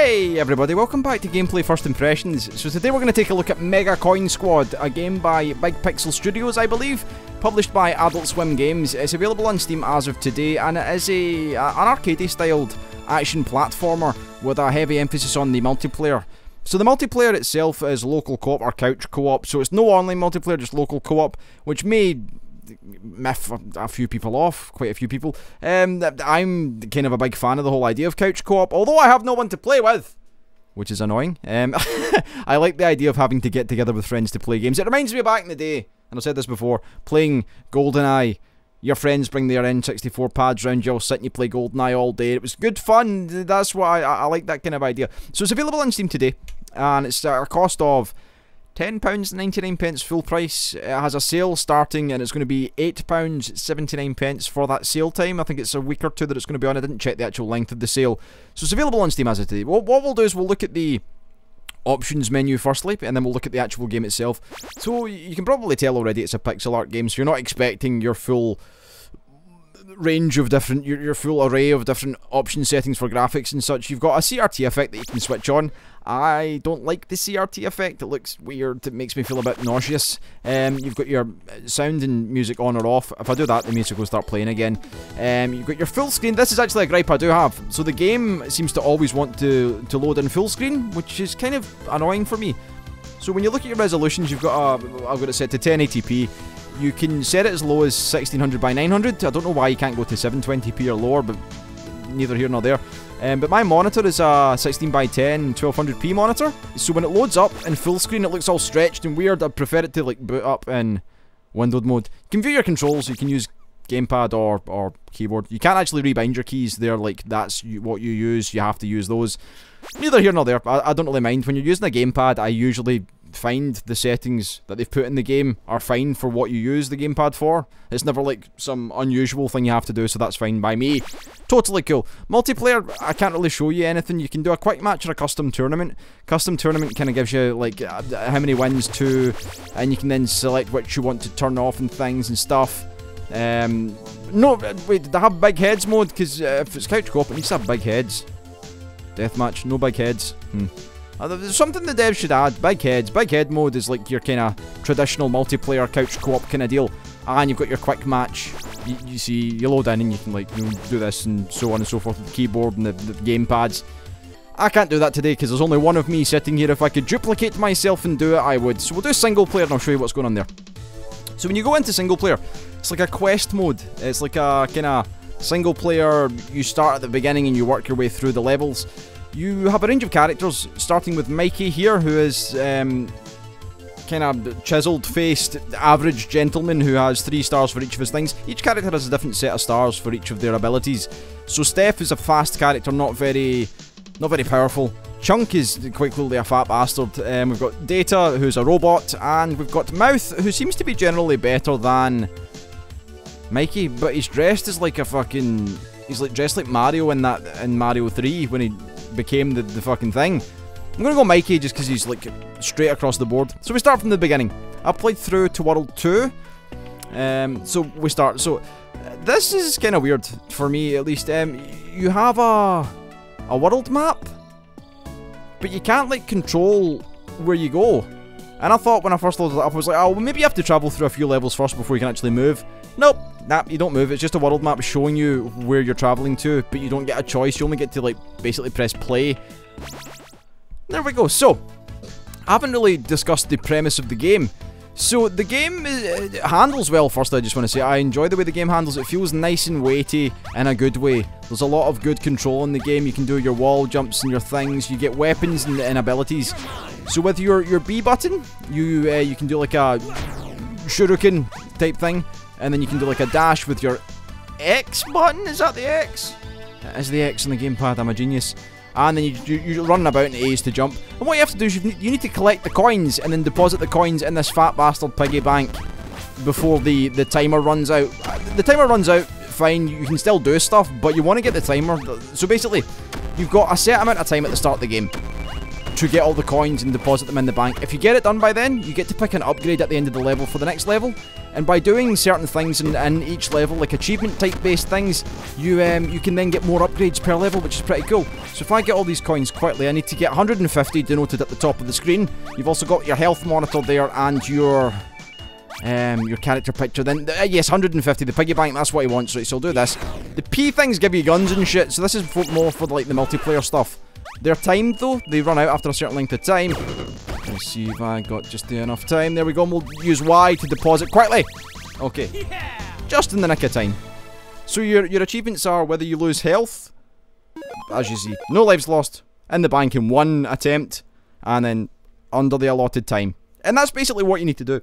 Hi everybody, welcome back to Gameplay First Impressions. So today we're going to take a look at Mega Coin Squad, a game by Big Pixel Studios I believe, published by Adult Swim Games. It's available on Steam as of today and it is a, an arcade styled action platformer with a heavy emphasis on the multiplayer. So the multiplayer itself is local co-op or couch co-op, so it's no online multiplayer, just local co-op, which may miff a few people off, quite a few people. Um, I'm kind of a big fan of the whole idea of couch co-op, although I have no one to play with. Which is annoying. Um, I like the idea of having to get together with friends to play games. It reminds me of back in the day, and I've said this before, playing GoldenEye. Your friends bring their N64 pads round, you all sit and you play GoldenEye all day. It was good fun. That's why I, I like that kind of idea. So it's available on Steam today, and it's at a cost of £10.99 pence full price. It has a sale starting and it's going to be £8.79 pence for that sale time. I think it's a week or two that it's going to be on. I didn't check the actual length of the sale. So it's available on Steam as of today. What, what we'll do is we'll look at the options menu firstly, and then we'll look at the actual game itself. So you can probably tell already it's a pixel art game, so you're not expecting your full range of different, your, your full array of different option settings for graphics and such. You've got a CRT effect that you can switch on. I don't like the CRT effect. It looks weird. It makes me feel a bit nauseous. Um, you've got your sound and music on or off. If I do that, the music will start playing again. Um, you've got your full screen. This is actually a gripe I do have. So the game seems to always want to, to load in full screen, which is kind of annoying for me. So when you look at your resolutions, you've got a, I've got it set to 1080p. You can set it as low as 1600 by 900. I don't know why you can't go to 720p or lower, but neither here nor there. Um, but my monitor is a 16 by 10 1200p monitor, so when it loads up in full screen, it looks all stretched and weird. I prefer it to like boot up in windowed mode. You can view your controls. You can use gamepad or or keyboard. You can't actually rebind your keys. They're like that's what you use. You have to use those. Neither here nor there. I, I don't really mind when you're using a gamepad. I usually find the settings that they've put in the game are fine for what you use the gamepad for. It's never like some unusual thing you have to do, so that's fine by me. Totally cool. Multiplayer, I can't really show you anything. You can do a quick match or a custom tournament. Custom tournament kind of gives you like uh, how many wins to, and you can then select which you want to turn off and things and stuff. Um, no, wait, did they have big heads mode? Because uh, if it's couch co-op, it needs to have big heads. Deathmatch, no big heads. Hmm. Uh, something the devs should add. Big heads. Big head mode is like your kind of traditional multiplayer couch co-op kind of deal. And you've got your quick match. You, you, see, you load in and you can like you know, do this and so on and so forth with the keyboard and the, the game pads. I can't do that today because there's only one of me sitting here. If I could duplicate myself and do it, I would. So we'll do single player and I'll show you what's going on there. So when you go into single player, it's like a quest mode. It's like a kind of single player. You start at the beginning and you work your way through the levels. You have a range of characters, starting with Mikey here, who is um, kind of chiseled faced average gentleman who has three stars for each of his things. Each character has a different set of stars for each of their abilities. So Steph is a fast character, not very not very powerful. Chunk is quite clearly a fat bastard. Um, we've got Data, who's a robot, and we've got Mouth, who seems to be generally better than Mikey, but he's dressed as like a fucking. He's like dressed like Mario in that in Mario 3 when he became the, the fucking thing. I'm gonna go Mikey just because he's like straight across the board. So we start from the beginning. I played through to World 2. Um, so we start. So this is kind of weird for me at least. Um, you have a a world map, but you can't like control where you go. And I thought when I first loaded it up, I was like, oh, well, maybe you have to travel through a few levels first before you can actually move. Nope, nah, you don't move. It's just a world map showing you where you're traveling to, but you don't get a choice. You only get to, like, basically press play. There we go. So, I haven't really discussed the premise of the game. So, the game is, uh, handles well, first I just want to say. I enjoy the way the game handles. It feels nice and weighty in a good way. There's a lot of good control in the game. You can do your wall jumps and your things. You get weapons and, and abilities. So with your, your B button, you uh, you can do like a shuriken type thing. And then you can do like a dash with your X button. Is that the X? That is the X on the gamepad. I'm a genius. And then you, you, you run about in A's to jump. And what you have to do is you, you need to collect the coins and then deposit the coins in this fat bastard piggy bank before the, the timer runs out. The timer runs out, fine, you can still do stuff, but you want to get the timer. So basically, you've got a set amount of time at the start of the game to get all the coins and deposit them in the bank. If you get it done by then, you get to pick an upgrade at the end of the level for the next level. And by doing certain things in, in each level, like achievement type based things, you um, you can then get more upgrades per level, which is pretty cool. So if I get all these coins quickly, I need to get 150 denoted at the top of the screen. You've also got your health monitor there and your um, your character picture. Then, uh, yes, 150, the piggy bank, that's what he wants, right, so I'll do this. The P things give you guns and shit, so this is for, more for, like, the multiplayer stuff. They're timed, though. They run out after a certain length of time. Let's see if I got just enough time. There we go, we'll use Y to deposit quickly. Okay. Just in the nick of time. So your, your achievements are whether you lose health, as you see, no lives lost, in the bank in one attempt, and then under the allotted time. And that's basically what you need to do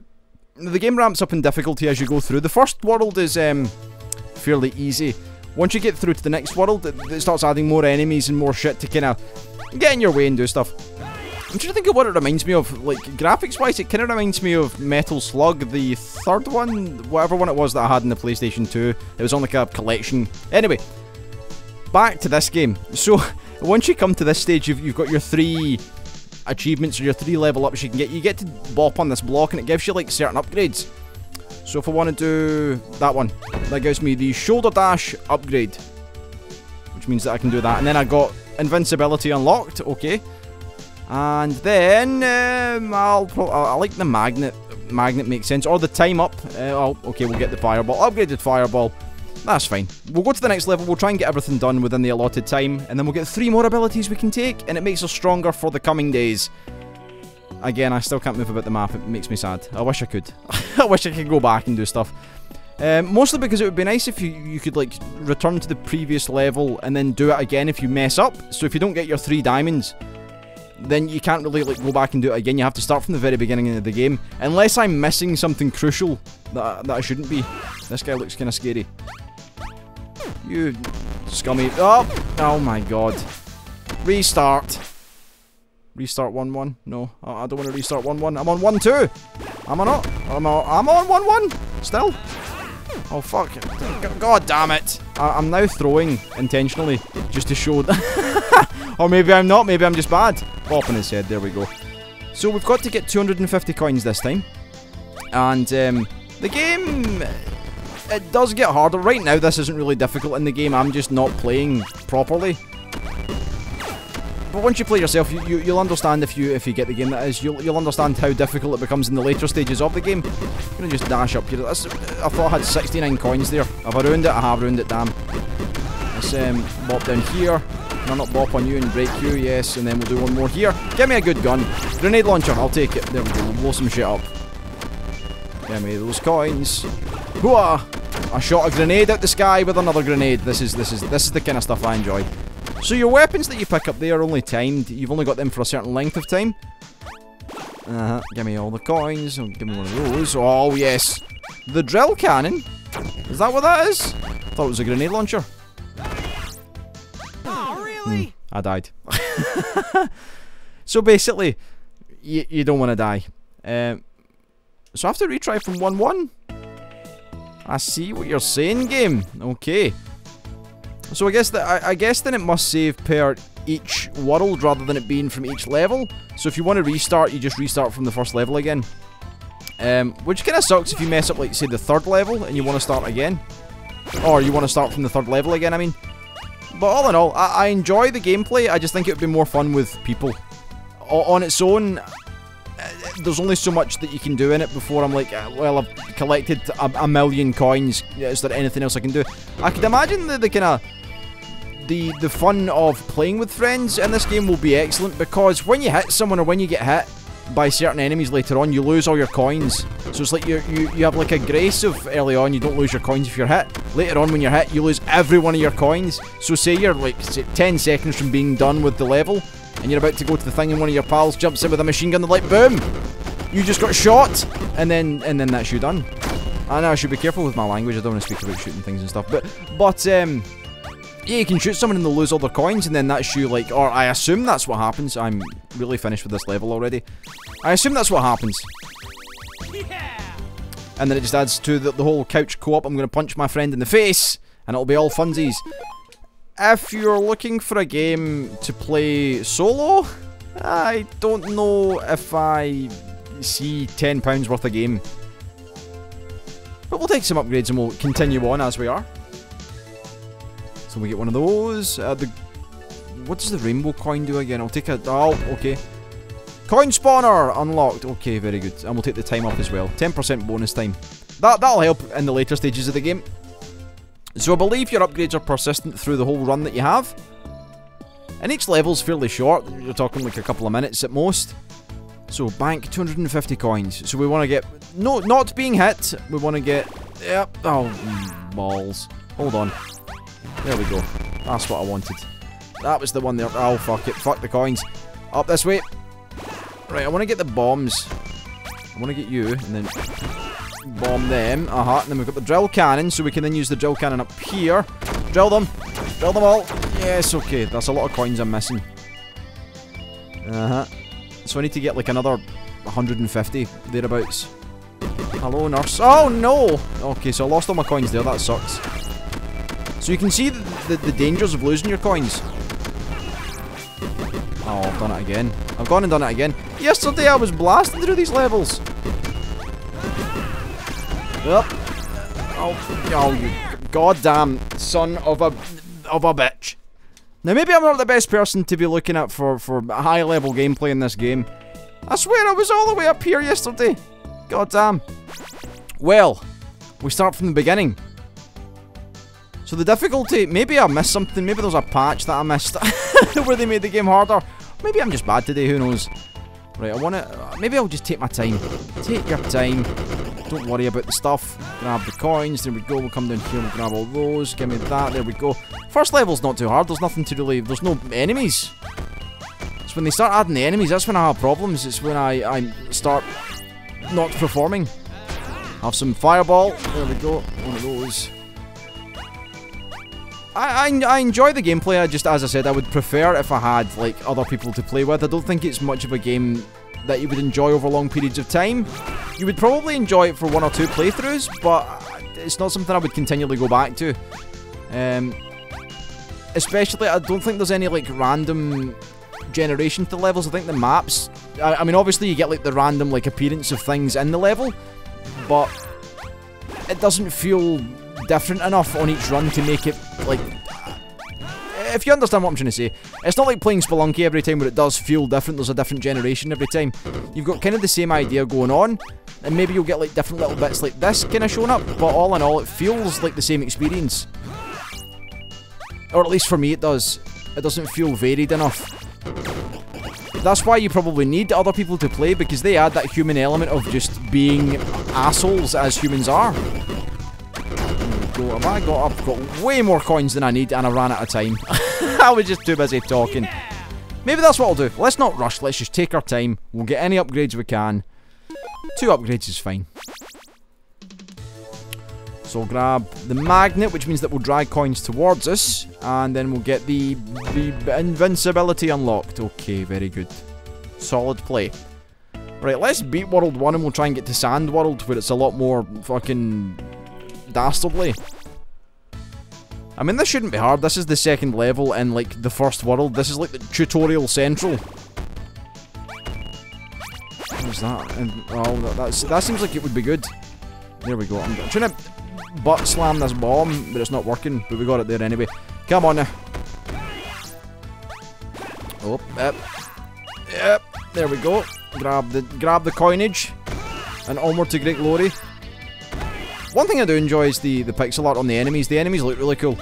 the game ramps up in difficulty as you go through. The first world is um, fairly easy. Once you get through to the next world, it, it starts adding more enemies and more shit to kind of get in your way and do stuff. I'm trying to think of what it reminds me of. Like, graphics-wise, it kind of reminds me of Metal Slug, the third one, whatever one it was that I had in the PlayStation 2. It was on like a collection. Anyway, back to this game. So, once you come to this stage, you've, you've got your three achievements or your three level ups you can get. You get to bop on this block and it gives you like certain upgrades. So if I want to do that one, that gives me the shoulder dash upgrade. Which means that I can do that. And then I got invincibility unlocked, okay. And then um, I'll I like the magnet. Magnet makes sense. Or the time up. Uh, oh, okay, we'll get the fireball. Upgraded fireball. That's fine. We'll go to the next level, we'll try and get everything done within the allotted time, and then we'll get three more abilities we can take, and it makes us stronger for the coming days. Again, I still can't move about the map, it makes me sad. I wish I could. I wish I could go back and do stuff. Um, mostly because it would be nice if you, you could like return to the previous level and then do it again if you mess up. So if you don't get your three diamonds, then you can't really like go back and do it again. You have to start from the very beginning of the game. Unless I'm missing something crucial that, that I shouldn't be. This guy looks kind of scary. You scummy. Oh! Oh my god. Restart. Restart 1-1. No, I don't want to restart 1-1. I'm on 1-2. Am I not? I'm on, I'm on 1-1. Still. Oh, fuck. God damn it. I, am now throwing intentionally just to show... That. or maybe I'm not. Maybe I'm just bad. Popping his head. There we go. So we've got to get 250 coins this time. And um, the game it does get harder. Right now, this isn't really difficult in the game. I'm just not playing properly. But once you play yourself, you, you, will understand if you if you get the game that is. You'll, you'll understand how difficult it becomes in the later stages of the game. I'm to just dash up here. That's, I thought I had 69 coins there. Have I ruined it? I have ruined it, damn. Let's um, bop down here. I not bop on you and break you? Yes, and then we'll do one more here. Give me a good gun. Grenade launcher, I'll take it. There we go, we'll blow some shit up. Give me those coins. Hooah! I shot a grenade out the sky with another grenade. This is this is this is the kind of stuff I enjoy. So your weapons that you pick up, they are only timed. You've only got them for a certain length of time. Uh -huh. Give me all the coins. Oh, give me one of those. Oh, yes. The drill cannon? Is that what that is? I thought it was a grenade launcher. Oh, really? I died. so basically, you, you don't want to die. Um, so I have to retry from 1-1? I see what you're saying, game. Okay. So I guess that I, I, guess then it must save per each world rather than it being from each level. So if you want to restart, you just restart from the first level again. Um, which kind of sucks if you mess up, like, say, the third level and you want to start again. Or you want to start from the third level again, I mean. But all in all, I, I enjoy the gameplay. I just think it would be more fun with people. O on its own, there's only so much that you can do in it before I'm like, uh, well, I've collected a, a million coins. Is there anything else I can do? I could imagine the, the kind of the the fun of playing with friends in this game will be excellent because when you hit someone or when you get hit by certain enemies later on, you lose all your coins. So it's like you you you have like a grace of early on, you don't lose your coins if you're hit. Later on, when you're hit, you lose every one of your coins. So say you're like say 10 seconds from being done with the level, and you're about to go to the thing and one of your pals jumps in with a machine gun and like boom you just got shot and then and then that's you done I know I should be careful with my language I don't want to speak about shooting things and stuff but but um yeah you can shoot someone and they'll lose all their coins and then that's you like or I assume that's what happens I'm really finished with this level already I assume that's what happens yeah. and then it just adds to the, the whole couch co-op I'm going to punch my friend in the face and it'll be all funsies if you're looking for a game to play solo, I don't know if I see £10 worth of game. But we'll take some upgrades and we'll continue on as we are. So we get one of those. Uh, the What does the rainbow coin do again? I'll take a... Oh, okay. Coin spawner unlocked. Okay, very good. And we'll take the time up as well. 10% bonus time. That, that'll help in the later stages of the game. So I believe your upgrades are persistent through the whole run that you have. And each level's fairly short. You're talking like a couple of minutes at most. So bank 250 coins. So we want to get... No, not being hit. We want to get... Yep. Oh, mm, balls. Hold on. There we go. That's what I wanted. That was the one there. Oh, fuck it. Fuck the coins. Up this way. Right, I want to get the bombs. I want to get you, and then bomb them. Uh-huh. And then we've got the drill cannon, so we can then use the drill cannon up here. Drill them. Drill them all. Yes, okay. That's a lot of coins I'm missing. Uh-huh. So I need to get like another 150 thereabouts. Hello, nurse. Oh, no! Okay, so I lost all my coins there. That sucks. So you can see the, the, the dangers of losing your coins. Oh, I've done it again. I've gone and done it again. Yesterday I was blasting through these levels. Yep. Oh, oh, you goddamn son of a of a bitch. Now maybe I'm not the best person to be looking at for for high level gameplay in this game. I swear I was all the way up here yesterday. Goddamn. Well, we start from the beginning. So the difficulty, maybe I missed something, maybe there's a patch that I missed where they made the game harder. Maybe I'm just bad today, who knows. Right, I want to, uh, maybe I'll just take my time. Take your time. Don't worry about the stuff. Grab the coins, there we go, we'll come down here, we'll grab all those, give me that, there we go. First level's not too hard, there's nothing to really, there's no enemies. It's when they start adding the enemies, that's when I have problems, it's when I, I start not performing. Have some fireball, there we go, one of those. I, I, I, enjoy the gameplay, I just, as I said, I would prefer if I had, like, other people to play with. I don't think it's much of a game that you would enjoy over long periods of time. You would probably enjoy it for one or two playthroughs, but it's not something I would continually go back to. Um, especially, I don't think there's any, like, random generation to the levels. I think the maps... I, I mean, obviously you get, like, the random, like, appearance of things in the level, but it doesn't feel different enough on each run to make it, like... If you understand what I'm trying to say, it's not like playing Spelunky every time where it does feel different, there's a different generation every time. You've got kind of the same idea going on, and maybe you'll get like different little bits like this kind of showing up, but all in all it feels like the same experience. Or at least for me it does. It doesn't feel varied enough. That's why you probably need other people to play, because they add that human element of just being assholes as humans are go. Have I got? I've got way more coins than I need, and I ran out of time. I was just too busy talking. Maybe that's what I'll do. Let's not rush. Let's just take our time. We'll get any upgrades we can. Two upgrades is fine. So we'll grab the magnet, which means that we'll drag coins towards us, and then we'll get the, the invincibility unlocked. Okay, very good. Solid play. Right, let's beat World 1 and we'll try and get to Sand World, where it's a lot more fucking dastardly. I mean, this shouldn't be hard. This is the second level in, like, the first world. This is, like, the tutorial central. What's that? And, oh, that, that seems like it would be good. There we go. I'm, I'm trying to butt slam this bomb, but it's not working. But we got it there anyway. Come on now. Oh, yep. Yep. There we go. Grab the grab the coinage. And onward to great glory. One thing I do enjoy is the, the pixel art on the enemies. The enemies look really cool.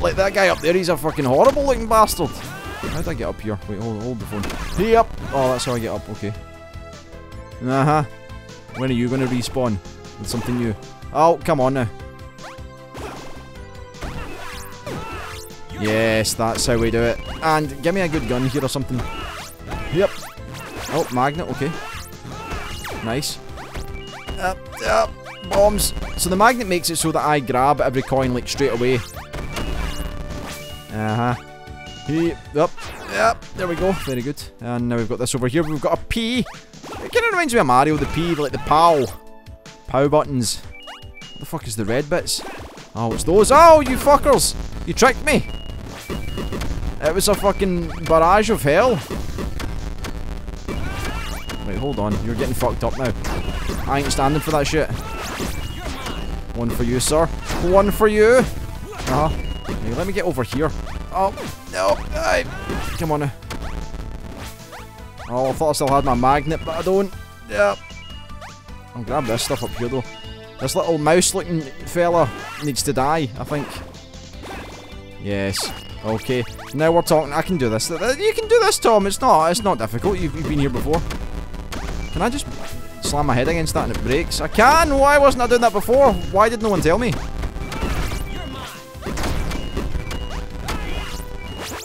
Like that guy up there, he's a fucking horrible looking bastard. How did I get up here? Wait, hold, hold the phone. Up! Oh, that's how I get up, okay. Uh-huh. When are you going to respawn? With something new? Oh, come on now. Yes, that's how we do it. And give me a good gun here or something. Yep. Oh, magnet, okay. Nice. Up, up bombs. So the magnet makes it so that I grab every coin like straight away. Uh-huh. Yep. Yep. There we go. Very good. And now we've got this over here. We've got a P. It kind of reminds me of Mario, the P, like the POW. POW buttons. What the fuck is the red bits? Oh, it's those. Oh, you fuckers! You tricked me! It was a fucking barrage of hell. Wait, hold on. You're getting fucked up now. I ain't standing for that shit. One for you, sir. One for you. Uh huh. Let me get over here. Oh, no. Aye. Come on now. Oh, I thought I still had my magnet, but I don't. Yeah. I'll grab this stuff up here, though. This little mouse-looking fella needs to die, I think. Yes. Okay. Now we're talking. I can do this. You can do this, Tom. It's not. It's not difficult. You've, you've been here before. Can I just slam my head against that and it breaks? I can! Why wasn't I doing that before? Why did no one tell me?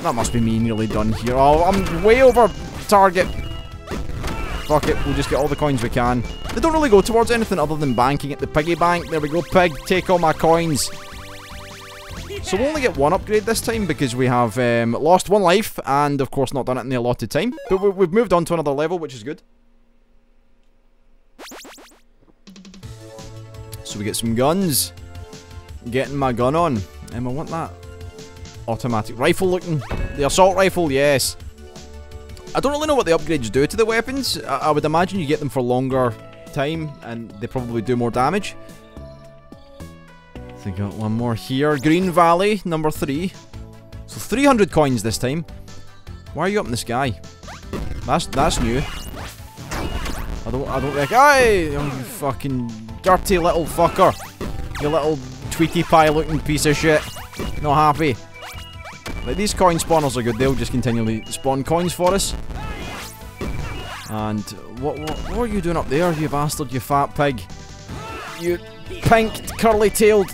That must be me nearly done here. Oh, I'm way over target. Fuck it, we'll just get all the coins we can. They don't really go towards anything other than banking at the piggy bank. There we go, pig, take all my coins. So we'll only get one upgrade this time because we have um, lost one life and of course not done it in the allotted time. But we've moved on to another level, which is good. So we get some guns. Getting my gun on. Um, I want that automatic rifle looking. The assault rifle, yes. I don't really know what the upgrades do to the weapons. I, I would imagine you get them for longer time and they probably do more damage. I think I got one more here. Green Valley, number three. So 300 coins this time. Why are you up in the sky? That's that's new. I don't I don't reckon. Aye, oh, you fucking dirty little fucker. You little Tweety Pie looking piece of shit. Not happy. Like, these coin spawners are good. They'll just continually spawn coins for us. And what, what, what are you doing up there, you bastard, you fat pig? You pink, curly-tailed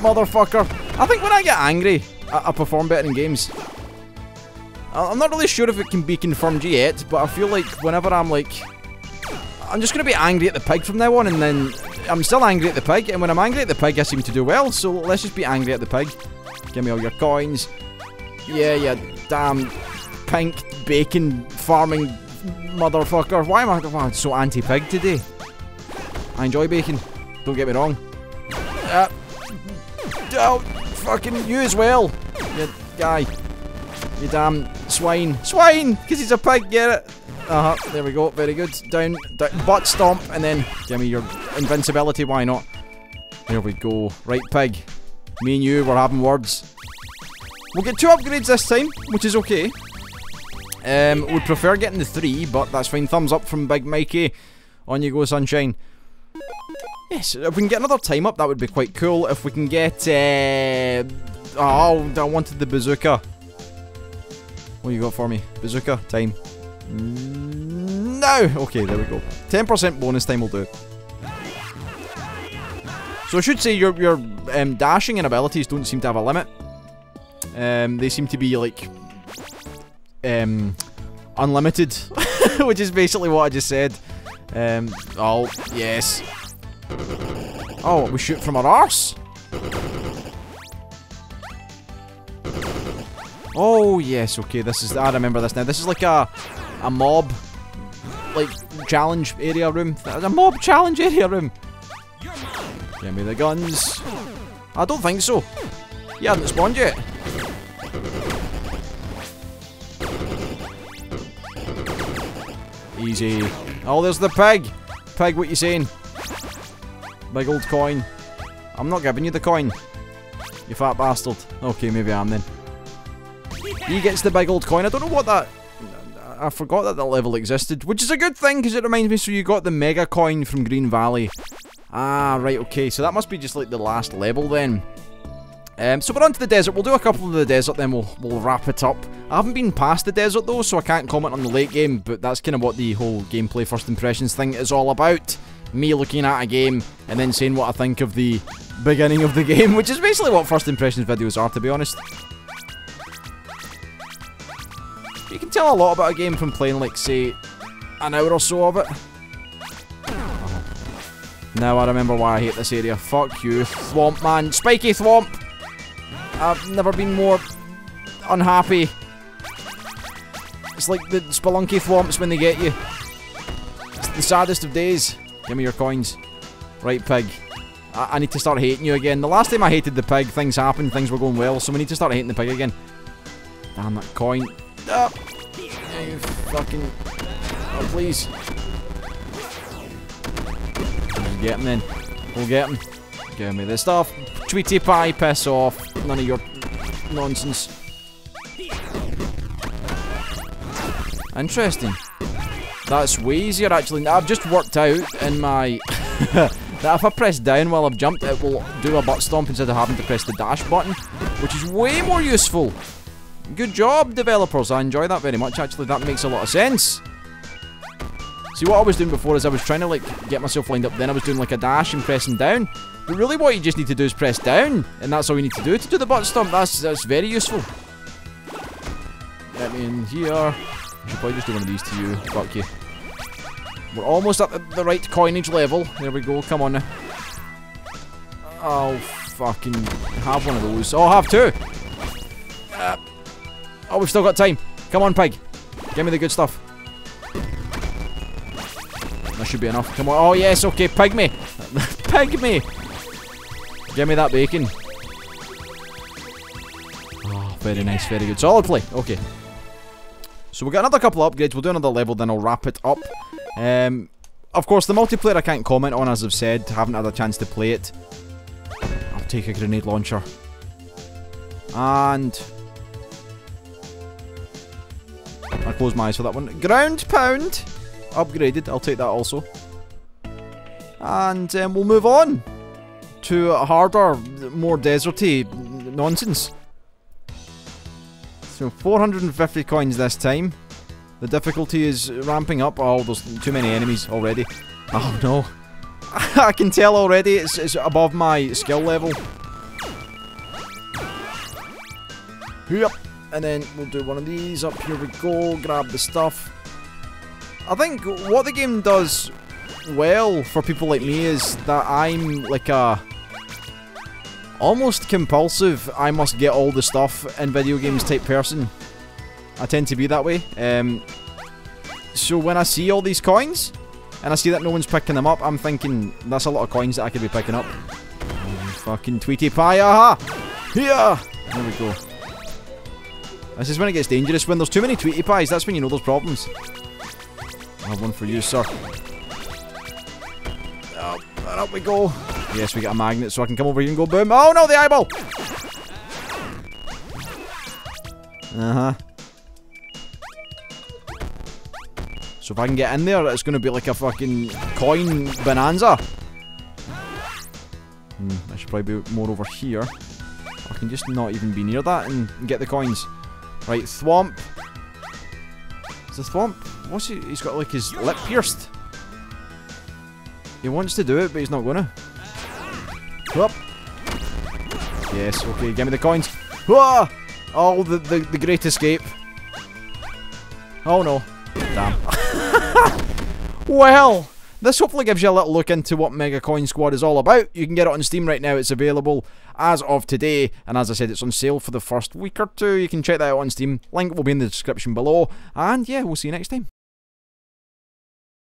motherfucker. I think when I get angry, I, I perform better in games. I'm not really sure if it can be confirmed yet, but I feel like whenever I'm like... I'm just going to be angry at the pig from now on, and then I'm still angry at the pig, and when I'm angry at the pig, I seem to do well, so let's just be angry at the pig. Give me all your coins. Yeah, yeah, damn pink bacon farming motherfucker. Why am I oh, so anti-pig today? I enjoy bacon. Don't get me wrong. Uh, oh, fucking you as well, you guy. You damn swine. Swine! Because he's a pig, get it? Uh-huh, there we go, very good. Down, down, butt stomp, and then give me your invincibility, why not? There we go. Right, pig. Me and you, we're having words. We'll get two upgrades this time, which is okay. Um, would prefer getting the three, but that's fine. Thumbs up from Big Mikey. On you go, sunshine. Yes, if we can get another time up, that would be quite cool. If we can get... Uh, oh, I wanted the bazooka. What you got for me? Bazooka, time. No! Okay, there we go. 10% bonus time will do So I should say your, your um, dashing and abilities don't seem to have a limit. Um, they seem to be like um, unlimited, which is basically what I just said. Um, oh, yes. Oh, we shoot from our arse? Oh, yes, okay, this is, I remember this now. This is like a, a mob, like, challenge area room. A mob challenge area room. Give me the guns. I don't think so. You haven't spawned yet. Easy. Oh, there's the pig. Pig, what you saying? Big old coin. I'm not giving you the coin. You fat bastard. Okay, maybe I am then. He gets the big old coin. I don't know what that... I forgot that that level existed, which is a good thing because it reminds me so you got the mega coin from Green Valley. Ah, right, okay, so that must be just like the last level then. Um, so we're on to the desert. We'll do a couple of the desert, then we'll, we'll wrap it up. I haven't been past the desert though, so I can't comment on the late game, but that's kind of what the whole gameplay first impressions thing is all about. Me looking at a game and then saying what I think of the beginning of the game, which is basically what first impressions videos are, to be honest. You can tell a lot about a game from playing, like, say, an hour or so of it. Now I remember why I hate this area. Fuck you, Thwomp man. Spiky Thwomp! I've never been more unhappy. It's like the Spelunky Thwomps when they get you. It's the saddest of days. Give me your coins. Right, pig. I, I need to start hating you again. The last time I hated the pig, things happened, things were going well, so we need to start hating the pig again. Damn that coin. Ah. You fucking... Oh, please. We'll get him then. We'll get him. Give me this stuff. Tweety pie, piss off. None of your nonsense. Interesting. That's way easier actually. I've just worked out in my... that if I press down while I've jumped, it will do a butt stomp instead of having to press the dash button, which is way more useful. Good job, developers. I enjoy that very much, actually. That makes a lot of sense. See, what I was doing before is I was trying to, like, get myself lined up. Then I was doing, like, a dash and pressing down. But really what you just need to do is press down. And that's all you need to do to do the butt stomp. That's, that's very useful. Let me in here. I should probably just do one of these to you. Fuck you. We're almost at the, right coinage level. There we go. Come on now. I'll fucking have one of those. Oh, I'll have two. Uh, oh, we've still got time. Come on, pig. Give me the good stuff. That should be enough. Come on. Oh, yes. Okay, pig me. pig me. Give me that bacon. Oh, very nice. Very good. Solid play. Okay. So we've got another couple of upgrades. We'll do another level, then I'll wrap it up. Um, of course, the multiplayer I can't comment on, as I've said. Haven't had a chance to play it. I'll take a grenade launcher. And... close my eyes for that one. Ground pound! Upgraded, I'll take that also. And um, we'll move on to harder, more deserty nonsense. So 450 coins this time. The difficulty is ramping up. Oh, there's too many enemies already. Oh no. I can tell already it's, it's above my skill level. Yep. And then we'll do one of these. Up here we go. Grab the stuff. I think what the game does well for people like me is that I'm like a almost compulsive I must get all the stuff in video games type person. I tend to be that way. Um, so when I see all these coins, and I see that no one's picking them up, I'm thinking, that's a lot of coins that I could be picking up. Fucking Tweety Pie, aha! Here! There we go. This is when it gets dangerous. When there's too many Tweety Pies, that's when you know there's problems. I have one for you, sir. Up, and up we go. Yes, we got a magnet, so I can come over here and go boom. Oh no, the eyeball! Uh-huh. So if I can get in there, it's going to be like a fucking coin bonanza. Hmm, I should probably be more over here. I can just not even be near that and get the coins. Right, Thwomp. Is the Thwomp. What's he? He's got like his lip pierced. He wants to do it, but he's not gonna. Up. Yes, okay, give me the coins. Whoa! Oh, the, the, the great escape. Oh no. Damn. well, this hopefully gives you a little look into what Mega Coin Squad is all about. You can get it on Steam right now. It's available as of today. And as I said, it's on sale for the first week or two. You can check that out on Steam. Link will be in the description below. And yeah, we'll see you next time.